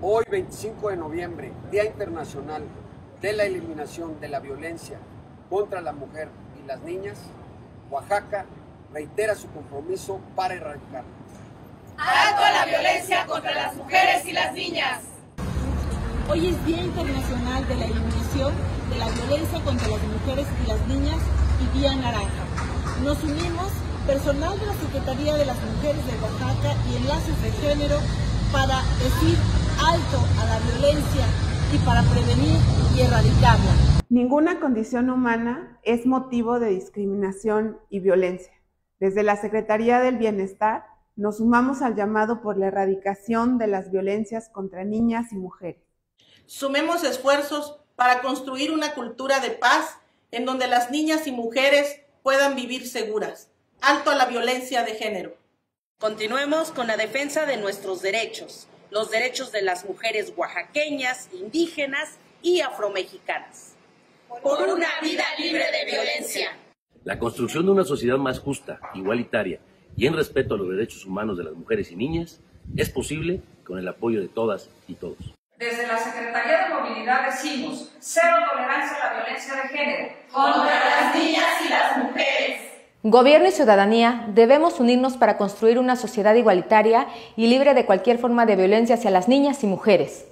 Hoy, 25 de noviembre, Día Internacional de la Eliminación de la Violencia contra la Mujer y las Niñas, Oaxaca reitera su compromiso para erradicarla. ¡Alto a la violencia contra las mujeres y las niñas! Hoy es Día Internacional de la Eliminación de la Violencia contra las Mujeres y las Niñas y Día Naranja. Nos unimos personal de la Secretaría de las Mujeres de Oaxaca y enlaces de género para decir alto a la violencia y para prevenir y erradicarla. Ninguna condición humana es motivo de discriminación y violencia. Desde la Secretaría del Bienestar nos sumamos al llamado por la erradicación de las violencias contra niñas y mujeres. Sumemos esfuerzos para construir una cultura de paz en donde las niñas y mujeres puedan vivir seguras. Alto a la violencia de género. Continuemos con la defensa de nuestros derechos, los derechos de las mujeres oaxaqueñas, indígenas y afromexicanas. Por una vida libre de violencia. La construcción de una sociedad más justa, igualitaria y en respeto a los derechos humanos de las mujeres y niñas es posible con el apoyo de todas y todos. Desde la Secretaría de Movilidad decimos cero Gobierno y ciudadanía debemos unirnos para construir una sociedad igualitaria y libre de cualquier forma de violencia hacia las niñas y mujeres.